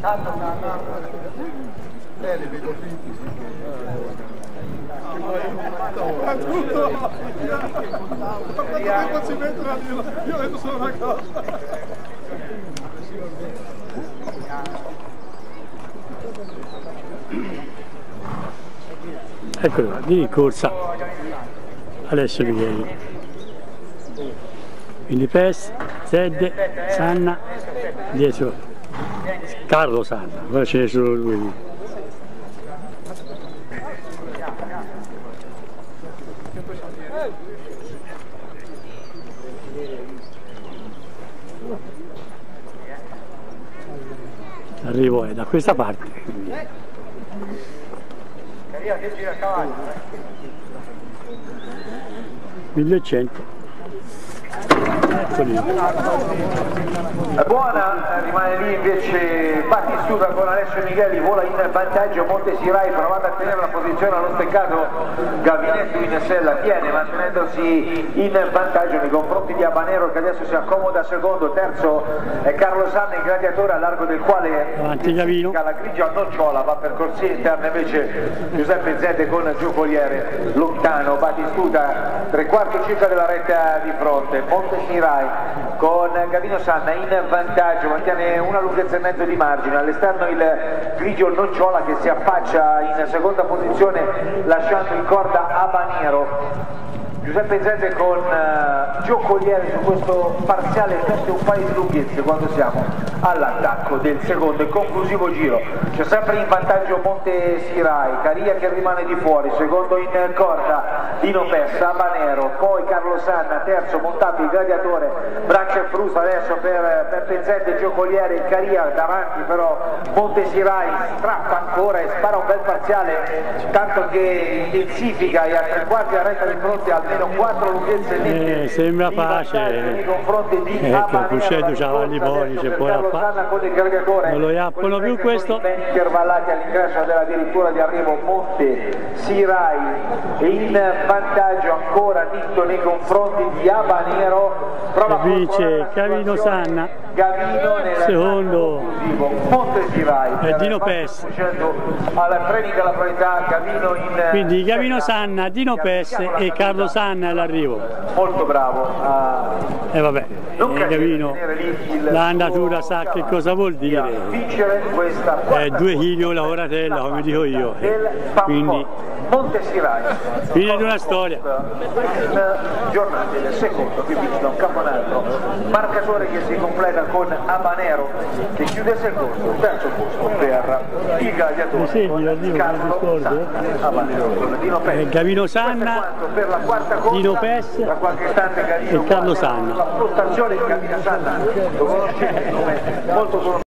È tutto! Quanto tempo ci mettono a dirlo? Io detto solo una cosa. Eccolo qua, di corsa. Adesso Micheli. Quindi Pes, Zedde, Sanna, dietro Carlo Sanna, poi ce n'è solo lui. L'arrivo è da questa parte. 1100. Buona, rimane lì invece Battistuta con Alessio Micheli, vola in vantaggio Montesirai, provando a tenere la posizione allo steccato, Gavinetto in sella tiene mantenendosi in vantaggio nei confronti di Abanero che adesso si accomoda secondo, terzo è Carlo Sanna, il gladiatore a largo del quale la grigia nocciola va per corsie interne invece Giuseppe Zette con Giocoliere lontano, Battistuta tre quarti circa della retta di fronte, Montesirai con Gavino Sanna in vantaggio, mantiene una lunghezza e mezzo di margine, all'esterno il grigio nocciola che si affaccia in seconda posizione lasciando in corda Abaniero. Giuseppe Zette con uh, Giocoliere su questo parziale perde un paio di lunghezze quando siamo all'attacco del secondo e conclusivo giro. C'è sempre in vantaggio Monte Sirai, Caria che rimane di fuori, secondo in corda Dino Pessa, Abanero, poi Carlo Sanna, terzo montato il gladiatore, Braccia e Frusta adesso per Zette, Giocoliere, il Caria davanti però Monte Sirai strappa ancora e spara un bel parziale tanto che intensifica e a tre quarti a retta di fronte almeno quattro lunghezze nette Eh, sembra facile. nei confronti di Ecco, Abanero, Cuscetto c'ha i buoni, adesso c'è per poi Carlo a fa- Sanna con il gladiatore Non lo i più questo. intervallati all'ingresso dell'addirittura di arrivo Monte Sirai e in vantaggio ancora Nitto nei confronti di Abanero prova Gavino situazione. Sanna. Gavino nel Secondo. conclusivo. Monte Sirai E Dino per Pes. facendo alla training alla priorità Gavino in Quindi Gavino. Sanna, Dino Pes e Carlo Sanna all'arrivo. molto bravo a E vabbè, non eh, Gavino, la natura sa che cosa vuol a dire. È due chili la oratella, come dico io. del Quindi, Monte Sirai fine di una storia. in giornate secondo che vince da un caponello marcatore che si completa con Abanero che chiude secondo terzo posto per il gladiatore segni Carlo Sanna. Abanero con Dino Eh, Pesce Gavino Questo è Sanna, per la quarta corsa. Dino Pes da qualche istante Gavino e Carlo Sanna. la postazione di Gavino Sanna lo conoscete come molto conosciuto